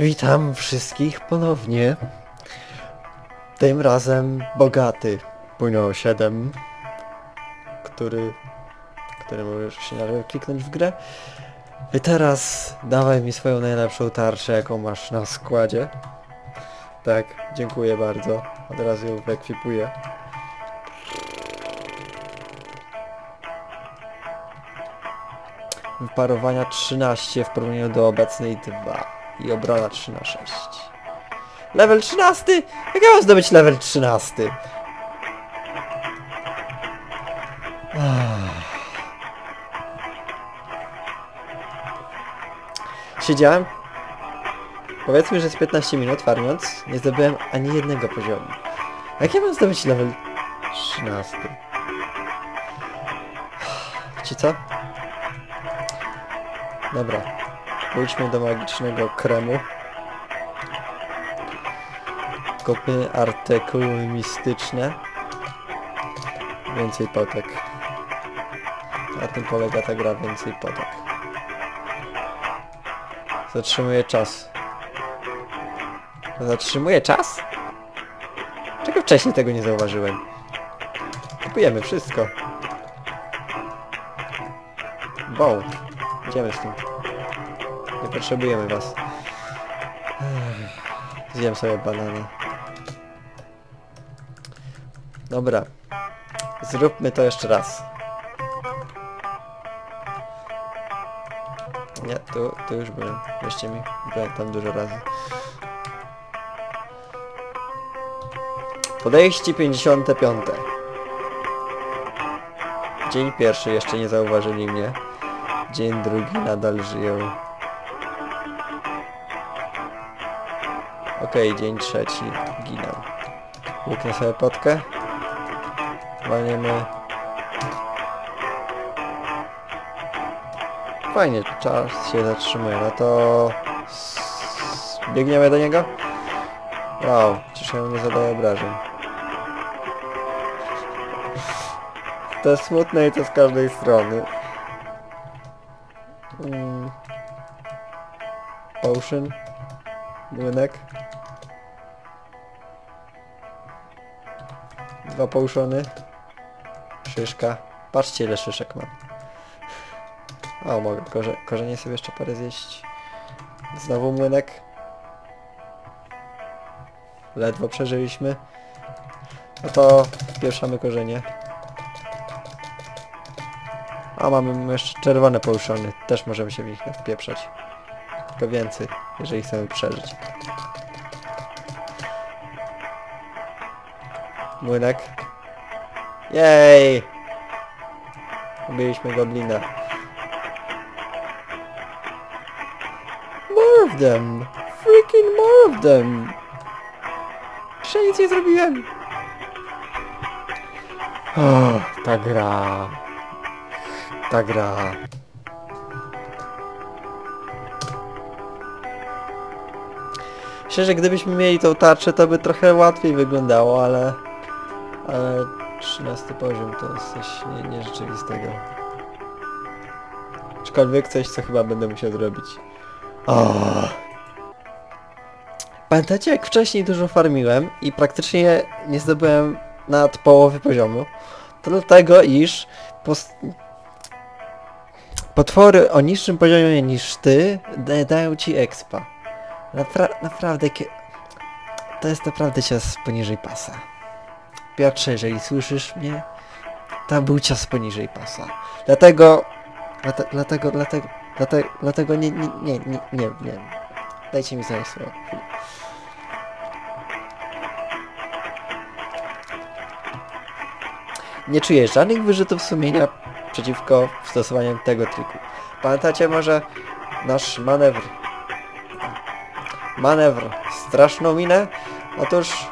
Witam wszystkich ponownie. Tym razem bogaty Puno 7, który, który możesz się nawet kliknąć w grę. I teraz dawaj mi swoją najlepszą tarczę, jaką masz na składzie. Tak, dziękuję bardzo. Od razu ją wyekwipuję. Wyparowania 13 w porównaniu do obecnej 2 i obrona 3 na 6. Level 13? Jak ja mam zdobyć level 13? Ach. Siedziałem Powiedzmy, że z 15 minut farmiąc nie zdobyłem ani jednego poziomu. Jak ja mam zdobyć level 13? Ci co? Dobra. Pójdźmy do magicznego kremu. Kupmy artykuły mistyczne. Więcej potek. Na tym polega ta gra, więcej potek. Zatrzymuję czas. Zatrzymuję czas? Czego wcześniej tego nie zauważyłem? Kupujemy wszystko. Wow. Idziemy stąd. Nie potrzebujemy was. Zjem sobie banana. Dobra. Zróbmy to jeszcze raz. Nie, tu, tu już byłem. Wierzcie mi, byłem tam dużo razy. Podejście 55. Dzień pierwszy jeszcze nie zauważyli mnie. Dzień drugi nadal żyją. Okej, dzień trzeci. Ginę. Łyknę sobie potkę. Walniemy. Fajnie, czas się zatrzymuje. No to... Biegniemy do niego? Wow, przecież ja mu nie zadaję obrażeń. To smutne i to z każdej strony. Mm. Potion. Młynek. Dwa potiony. Szyszka. Patrzcie ile szyszek mam. O, mogę korze korzenie sobie jeszcze parę zjeść. Znowu młynek. Ledwo przeżyliśmy. No to wpieszamy korzenie. A mamy jeszcze czerwone poruszony. Też możemy się w nich wpieprzać. Tylko więcej, jeżeli chcemy przeżyć. Młynek. Jej! Ubiliśmy goblina. More of them! Freaking more of them! Jeszcze nic nie zrobiłem! O, ta gra. Ta gra. Myślę, że gdybyśmy mieli tą tarczę, to by trochę łatwiej wyglądało, ale... Ale 13 poziom to jest coś nie, nierzeczywistego. Aczkolwiek coś, co chyba będę musiał zrobić. O. Pamiętacie, jak wcześniej dużo farmiłem i praktycznie nie zdobyłem nad połowy poziomu? To dlatego, iż potwory o niższym poziomie niż ty da- dają ci expa. Napra naprawdę... To jest naprawdę cios poniżej pasa. Piotrze, jeżeli słyszysz mnie, to był cios poniżej pasa. Dlatego... Dlate, dlatego, dlatego, dlatego, dlatego nie, nie, nie, nie, nie, nie. Dajcie mi znaleźć słowo. Nie czuję żadnych wyrzutów sumienia przeciwko stosowaniu tego triku. Pamiętacie może nasz manewr? Manewr straszną minę? Otóż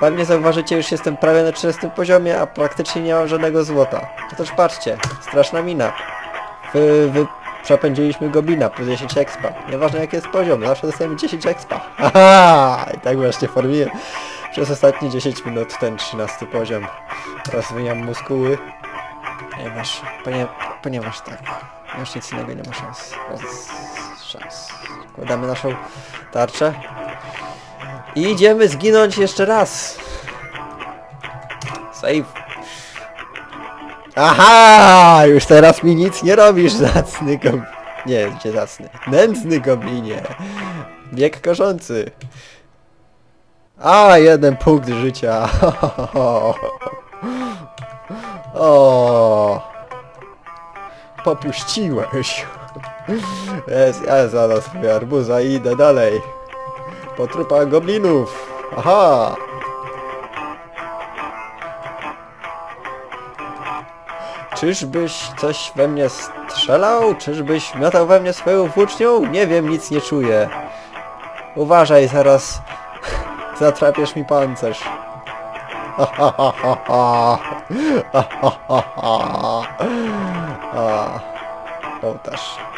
pewnie zauważycie, już jestem prawie na 30 poziomie, a praktycznie nie mam żadnego złota. Otóż patrzcie, straszna mina. Wy, wy przepędziliśmy goblina plus 10 expa. Nieważne jaki jest poziom, zawsze dostajemy 10 expa. Haha! I tak właśnie formuję przez ostatnie 10 minut ten 13 poziom. Rozwijam muskuły. Ponieważ, ponie, ponieważ tak, już nic innego nie ma szans. Bez szans. Wkładamy naszą tarczę. I idziemy zginąć jeszcze raz. Save. Aha! Już teraz mi nic nie robisz, zacny goblin. Nie, gdzie zacny. Nędzny goblinie. Bieg korzący. A, jeden punkt życia. O. Popuściłeś. Jest, ja zaraz sobie arbuza i idę dalej. Po trupach goblinów. Aha. Czyżbyś coś we mnie strzelał? Czyżbyś miotał we mnie swoją włócznią? Nie wiem, nic nie czuję. Uważaj, zaraz zatrapiesz mi pancerz. Ha, ha, ha, ha, ha. Ha, ha, ha, ha. Ołtarz.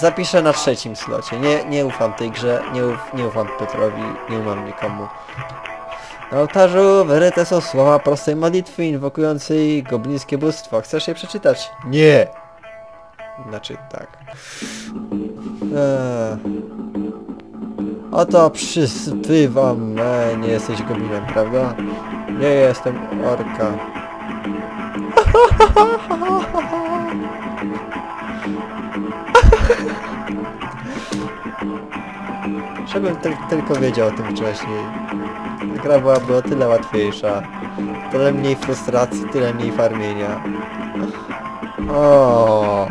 Zapiszę na trzecim slocie. Nie, nie ufam tej grze, nie, uf, nie ufam Petrowi, nie ufam nikomu. Na ołtarzu wyryte są słowa prostej modlitwy inwokującej goblińskie bóstwo. Chcesz je przeczytać? Nie! Znaczy tak. Eee. Oto przyzywam... E, nie jesteś goblinem, prawda? Nie jestem orka. Żebym tyl tylko wiedział o tym wcześniej. Gra byłaby o tyle łatwiejsza. Tyle mniej frustracji, tyle mniej farmienia. O.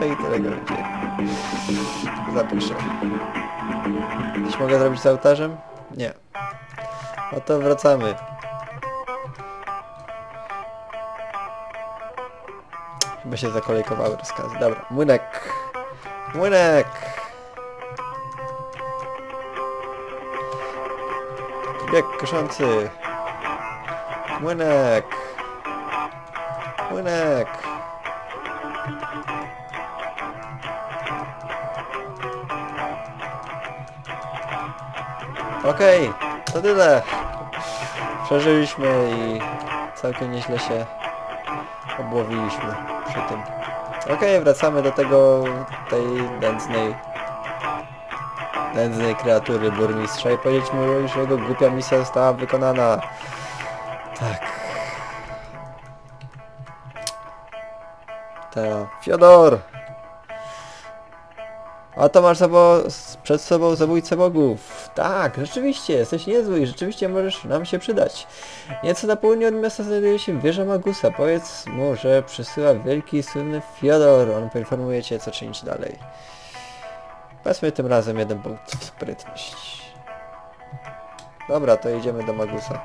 No i tyle go będzie. Zapiszę. Coś mogę zrobić z ołtarzem? Nie. No to wracamy. Chyba się zakolejkowały rozkazy. Dobra, młynek. Młynek. Bieg koszący. Młynek. Młynek. Okej, to tyle. Przeżyliśmy i całkiem nieźle się obłowiliśmy przy tym. Okej, wracamy do tego, tej nędznej, nędznej kreatury burmistrza i powiedzieć mu, że jego głupia misja została wykonana. Tak. Ta, Fiodor! A to masz zabo przed sobą zabójcę bogów. Tak, rzeczywiście, jesteś niezły i rzeczywiście możesz nam się przydać. Nieco na południe od miasta znajduje się wieża Magusa. Powiedz mu, że przysyła wielki słynny Fiodor. On poinformuje cię, co czynić dalej. Weźmy tym razem jeden punkt w sprytność. Dobra, to idziemy do Magusa.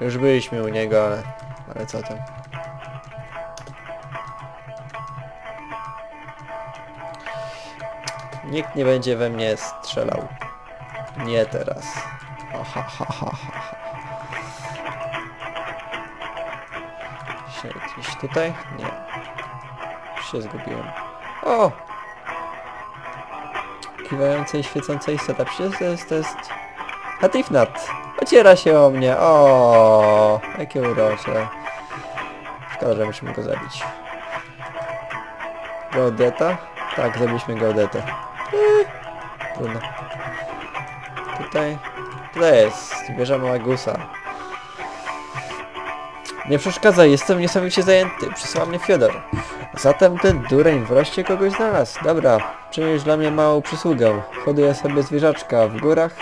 Już byliśmy u niego, ale... Ale co tam? Nikt nie będzie we mnie strzelał. Nie teraz. Ha, ha, ha, ha, ha. Się gdzieś tutaj? Nie. Już się zgubiłem. O! Kiwająca i świecąca istota. Przecież to jest... To jest... Hatifnat! Ociera się o mnie. O, Jakie urocze. Szkoda, że musimy go zabić. Gaudeta? Tak, zabiliśmy Gaudetę. Trudno. Tutaj... Tutaj jest. Bierzemy Magusa. Nie przeszkadzaj, jestem niesamowicie zajęty. Przysłał mnie Fiodor. Zatem ten dureń wreszcie kogoś znalazł. Dobra, czynisz dla mnie małą przysługę. Hoduję sobie zwierzaczka w górach,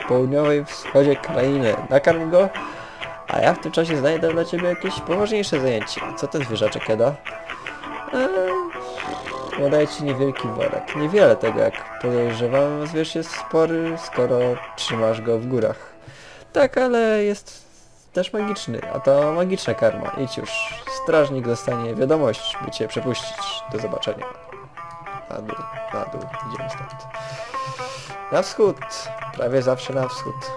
w południowej wschodzie krainy. Nakarm go, a ja w tym czasie znajdę dla ciebie jakieś poważniejsze zajęcie. Co ten zwierzaczek jada? Eee, Podaję ci niewielki worek. Niewiele tego, jak podejrzewam, zwierz jest spory, skoro trzymasz go w górach. Tak, ale jest też magiczny, a to magiczna karma. Idź już. Strażnik dostanie wiadomość, by cię przepuścić. Do zobaczenia. Na dół, na dół. Idziemy stąd. Na wschód. Prawie zawsze na wschód.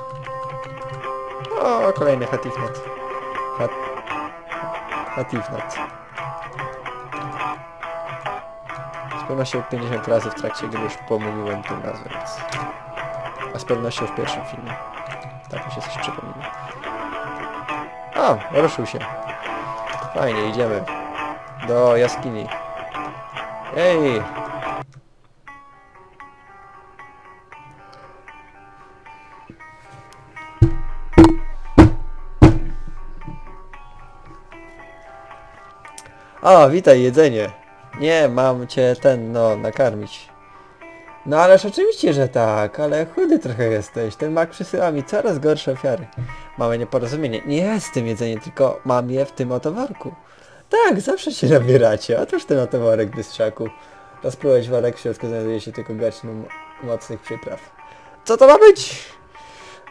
O, kolejny Hatifnat. Hat... Hatifnat. Z pewnością 50 razy w trakcie gry już pomyliłem tę nazwę, więc... A z pewnością w pierwszym filmie. Tak mi się coś przypomina. A, ruszył się. Fajnie, idziemy. do jaskini. Ej! O, witaj, jedzenie. Nie, mam cię ten, no, nakarmić. No ależ oczywiście, że tak, ale chudy trochę jesteś. Ten mak przysyła mi coraz gorsze ofiary. Małe nieporozumienie. Nie jest z tym jedzenie, tylko mam je w tym oto worku. Tak, zawsze się nabieracie. Otóż ten oto worek, bystrzaku. Rozpróbować worek, w środku znajduje się tylko garść mocnych przypraw. Co to ma być?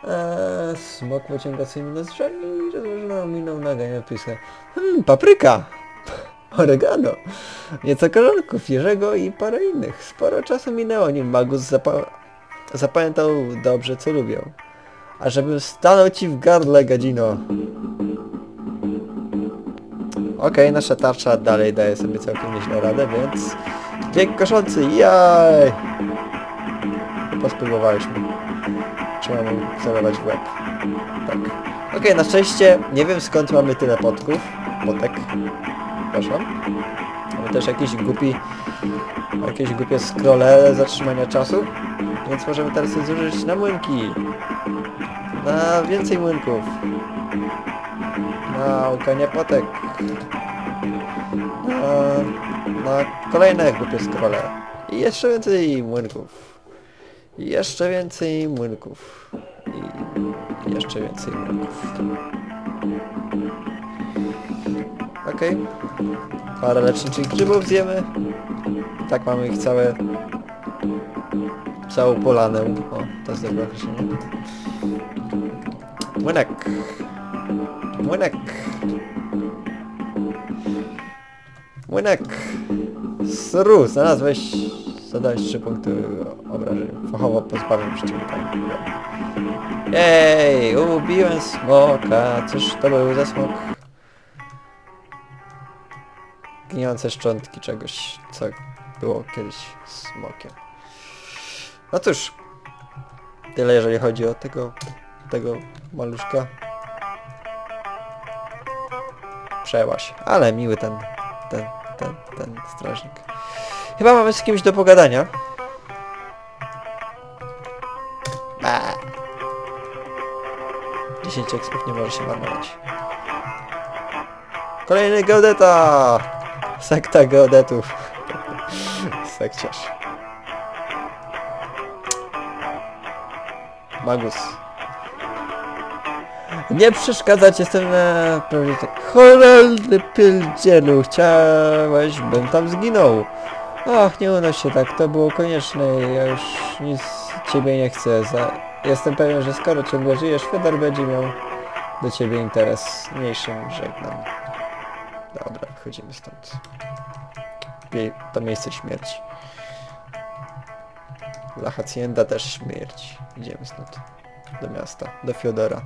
Eee, smok wyciąga swoimi nozdrzami i rozłożoną miną pisę. Hmm, papryka! Oregano, nieco koronków, jeżego i parę innych. Sporo czasu minęło, nim Magus zapa zapamiętał dobrze, co lubią. A żebym stanął ci w gardle, gadzino. Okej, nasza tarcza dalej daje sobie całkiem nieźle radę, więc... Bieg koszący, jaj! Chyba spróbowaliśmy. Trzeba mu celować w łeb. Tak. Okej, na szczęście nie wiem skąd mamy tyle potków. Potek. Przepraszam. Mamy też jakiś głupi... Jakieś głupie scrolle zatrzymania czasu. Więc możemy teraz je zużyć na młynki. Na więcej młynków. Na łukanie potek. Na, na kolejne głupie scrolle. I jeszcze więcej młynków. I jeszcze więcej młynków. I jeszcze więcej młynków. Okej. Parę leczniczych grzybów zjemy. Tak mamy ich całe... Całą polanę. O, to jest dobre określenie. Młynek. Młynek. Młynek. Sru, znalazłeś... Zadałeś 3 punkty obrażeń. Fachowo pozbawiam przyciągania. Jej, ubiłem smoka. Cóż to był za smok? Gnijące szczątki czegoś, co było kiedyś smokiem. No cóż, tyle jeżeli chodzi o tego, tego maluszka. Przejęła się, ale miły ten, ten, ten, ten strażnik. Chyba mamy z kimś do pogadania. Ba. 10 ekspów nie może się marnować. Kolejny geodeta! Sekta geodetów. Sekciarz. Magus. Nie przeszkadzać, jestem na... prawie tak... Cholerny pierdzielu, chciałeś, bym tam zginął. Ach, nie unoś się tak, to było konieczne, ja już nic ciebie nie chcę. Za... Jestem pewien, że skoro ciągle żyjesz, Fedor będzie miał do ciebie interes. Mniejszym żegnam. Dobra, wychodzimy stąd. To miejsce śmierci. La Hacienda też śmierć. Idziemy stąd. Do miasta. Do Fiodora.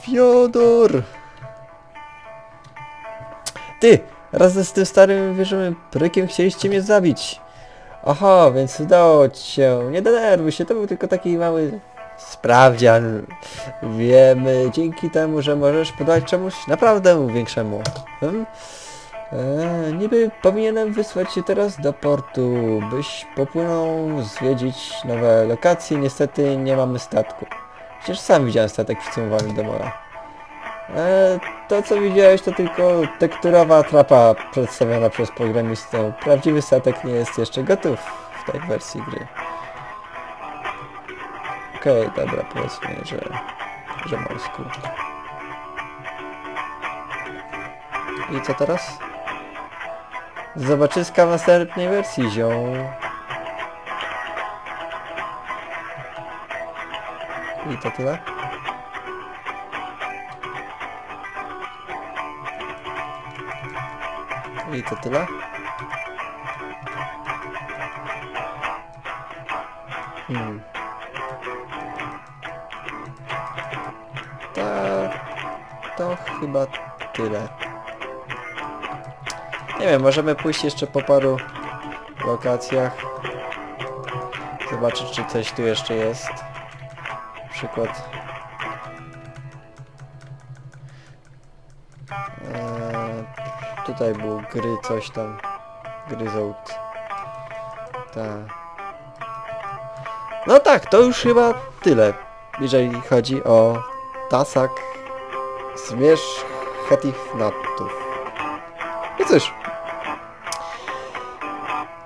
Fiodor! Ty! Razem z tym starym wierzymy prykiem chcieliście mnie zabić. Aha, więc udało ci się. Nie denerwuj się, to był tylko taki mały sprawdzian. Wiemy dzięki temu, że możesz podać czemuś naprawdę większemu. Hmm? Eee, niby powinienem wysłać się teraz do portu, byś popłynął zwiedzić nowe lokacje. Niestety nie mamy statku. Przecież sam widziałem statek przycumowany do mora. Eee, to co widziałeś to tylko tekturowa trapa przedstawiona przez programistę. Prawdziwy statek nie jest jeszcze gotów w tej wersji gry. Okej, okay, dobra, powiedzmy, że, że morsku. I co teraz? Zobaczyska w następnej wersji, zią. I to tyle. I to tyle. Hmm. Chyba tyle. Nie wiem, możemy pójść jeszcze po paru lokacjach. Zobaczyć, czy coś tu jeszcze jest. Na przykład... Eee, tutaj był gry coś tam. Gryzout. Tak. No tak, to już chyba tyle, jeżeli chodzi o tasak zmierzch Hetifnatów. No cóż.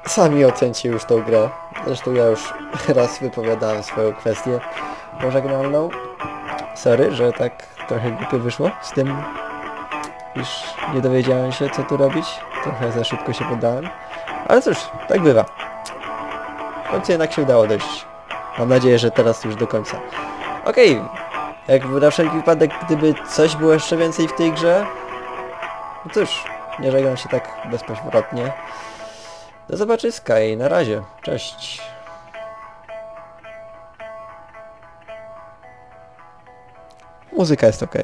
Sami ocencie już tą grę. Zresztą ja już raz wypowiadałem swoją kwestię pożegnalną. Sorry, że tak trochę głupio wyszło z tym, iż nie dowiedziałem się co tu robić. Trochę za szybko się poddałem. Ale cóż, tak bywa. W końcu jednak się udało dojść. Mam nadzieję, że teraz już do końca. Okej, jak na wszelki wypadek, gdyby coś było jeszcze więcej w tej grze, no cóż, nie żegnam się tak bezpośrednio. Do zobaczyska i na razie. Cześć. Muzyka jest ok.